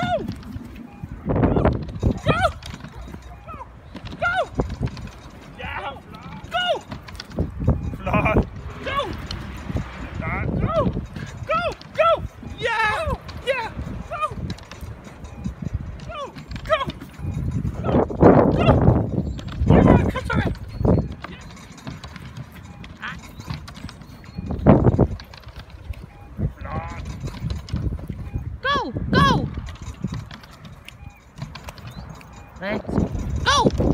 go! right? Oh!